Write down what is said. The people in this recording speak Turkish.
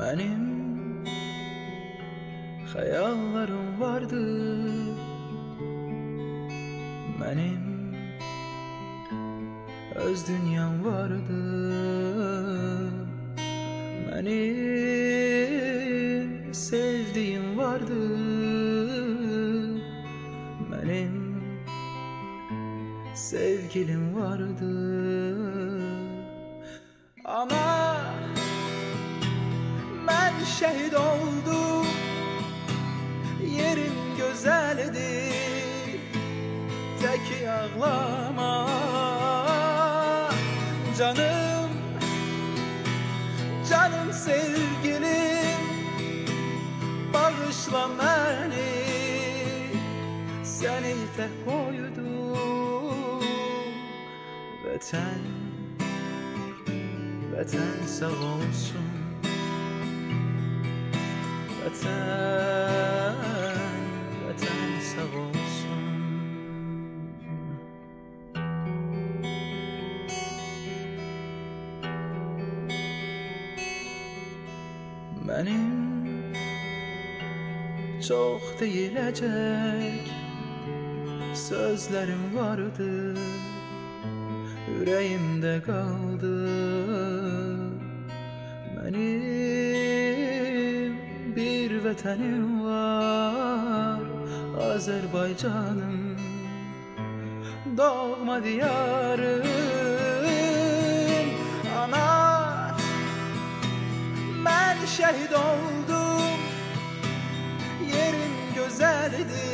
Benim hayallerim vardı. Benim öz dünyam vardı. Benim sevdiğim vardı. Benim sevgilim vardı. Ama şehit oldum Yerin güzeldi. Tek ağlama. Canım Canım sevgilim Bağışla beni. Seni tek koydum. Vatan Vatan sağ olsun Benim. Çok değilecek sözlerim vardı. Yüreğimde kaldı Benim. Bir vatanım var Azerbaycanım. Doğma diyarım şehit oldum. Yerin güzeldi